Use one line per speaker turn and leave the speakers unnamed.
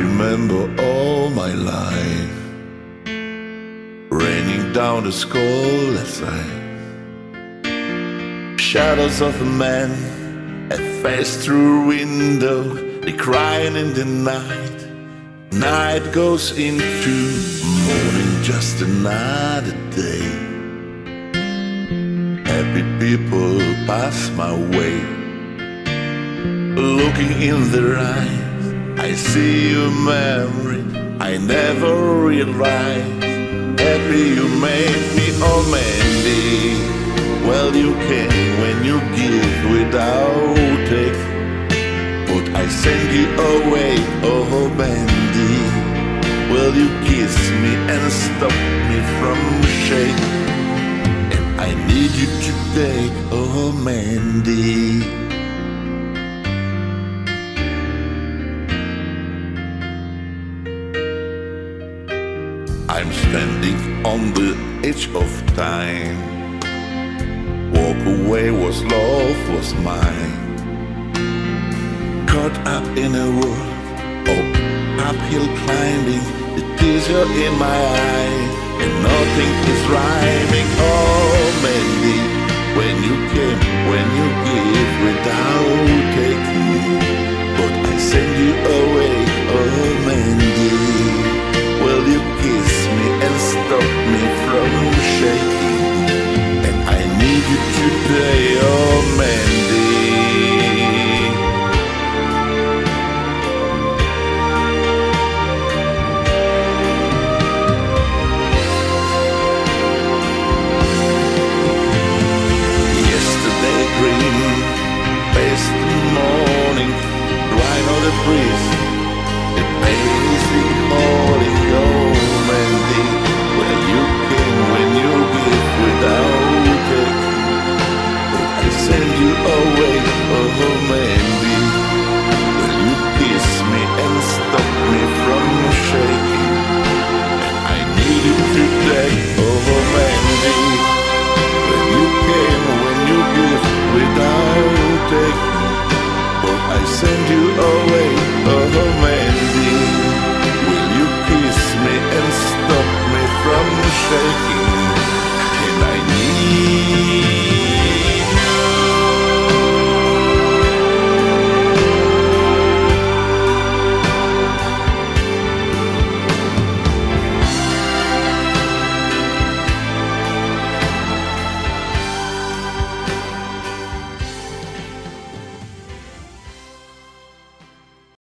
remember all my life. Raining down the skull as I shadows of a man a face through window they crying in the night. Night goes into morning just another day. Happy people pass my way looking in their eyes I see your memory I never realized happy you made me oh Mandy well you can when you give without take but I send you away oh Mandy will you kiss me and stop me from shake and I need you today oh Mandy I'm standing on the edge of time. Walk away was love was mine. Caught up in a world of uphill climbing, the tears are in my eye, and nothing is rhyming. Old man. away, oh Mandy Will you kiss me and stop me from shaking? I need you today, oh Mandy When you came, when you give without taking But oh, I send you away, oh Mandy Will you kiss me and stop me from shaking?